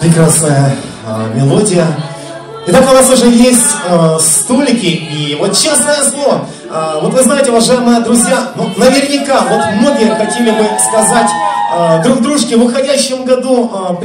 Прекрасная э, мелодия. Итак, у нас уже есть э, столики, и вот честное слово, э, вот вы знаете, уважаемые друзья, ну, наверняка, вот многие хотели бы сказать э, друг дружке в уходящем году э,